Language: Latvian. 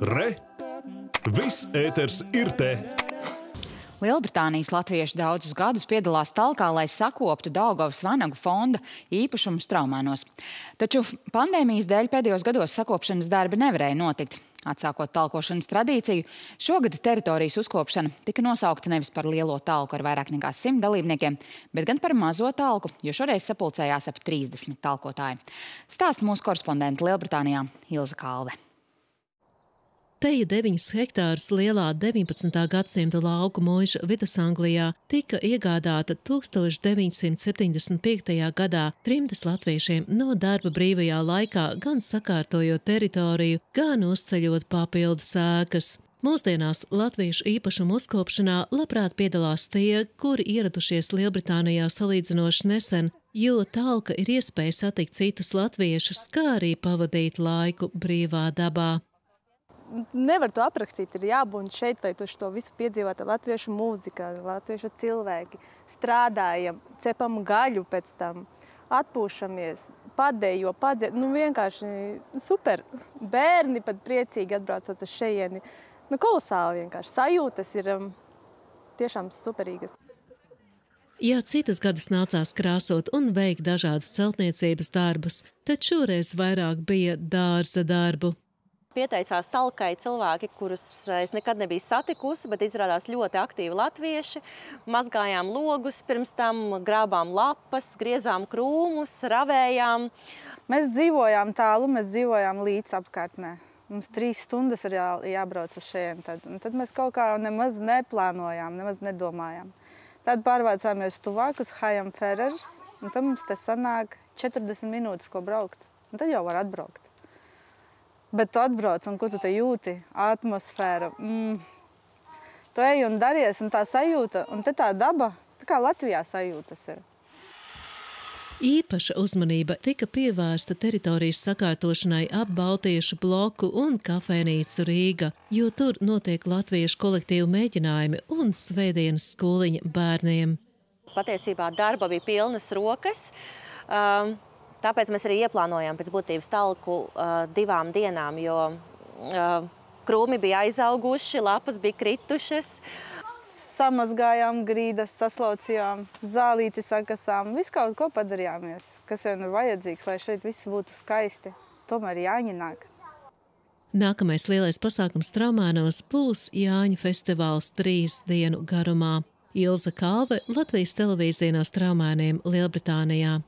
Re! Viss ēters ir te! Lielbritānijas latvieši daudzus gadus piedalās talkā, lai sakoptu Daugavas vanagu fonda īpašumus traumēnos. Taču pandēmijas dēļ pēdējos gados sakopšanas darbi nevarēja notikt. Atsākot talkošanas tradīciju, šogad teritorijas uzkopšana tika nosaukta nevis par lielo talku ar vairāk nekā simt dalībniekiem, bet gan par mazo talku, jo šoreiz sapulcējās ap 30 talkotāji. Stāsta mūsu korespondente Lielbritānijā Ilza Kalve. Teja 9 hektārus lielā 19. gadsimta lauku mūža Vidusanglijā tika iegādāta 1975. gadā trimdas latviešiem no darba brīvajā laikā, gan sakārtojot teritoriju, gan uzceļot papildu sēkas. Mūsdienās latviešu īpašumu uzkopšanā labprāt piedalās tie, kuri ieradušies Lielbritānijā salīdzinoši nesen, jo talka ir iespēja satikt citus latviešus, kā arī pavadīt laiku brīvā dabā nevar to aprakstīt. Ir jābūt šeit, lai tu to visu piedzīvotu. Latviešu mūzika, latviešu cilvēki strādājam, cepam gaļu pēc tam, atpūšamies, padējo, padzied. Nu, vienkārši super. Bērni pat priecīgi atbraucot uz šejieni. Nu, kolosāli vienkārši. Sajūtas ir um, tiešām superīgas. Jā, citus gadus nācās krāsot un veikt dažādas celtniecības darbus, tad šoreiz vairāk bija dārza darbu. Pieteicās talkai cilvēki, kurus es nekad nebiju satikusi, bet izrādās ļoti aktīvi latvieši. Mazgājām logus, pirms tam grābām lapas, griezām krūmus, ravējām. Mēs dzīvojām tālu, mēs dzīvojām līdz apkārtnē. Mums trīs stundas ir jā, jābrauc uz šejien. Tad, un tad mēs kaut kā nemaz neplānojām, nemaz nedomājām. Tad pārvācāmies tuvāk uz Hajam Ferrers, un tad mums te sanāk 40 minūtes, ko braukt. Un tad jau var atbraukt. Bet tu atbrauc un ko tu te jūti? Atmosfēra. Mm. Tu ej un daries, un tā sajūta, un te tā daba, tā kā Latvijā sajūtas ir. Īpaša uzmanība tika pievērsta teritorijas sakārtošanai ap Baltiešu bloku un kafejnīcu Rīga, jo tur notiek latviešu kolektīvu mēģinājumi un svētdienas skoliņa bērniem. Patiesībā darba bija pilnas rokas. Um, Tāpēc mēs arī ieplānojām pēc būtības talku uh, divām dienām, jo uh, krūmi bija aizauguši, lapas bija kritušas. Samazgājām grīdas, saslaucījām, zālīti sakasām, visu kaut ko padarījāmies, kas vien ir vajadzīgs, lai šeit viss būtu skaisti. Tomēr jāņināk. Nākamais lielais pasākums Traumēnos būs Jāņu festivāls trīs dienu garumā. Ilza Kalve Latvijas televīzija no Straumēniem Lielbritānijā.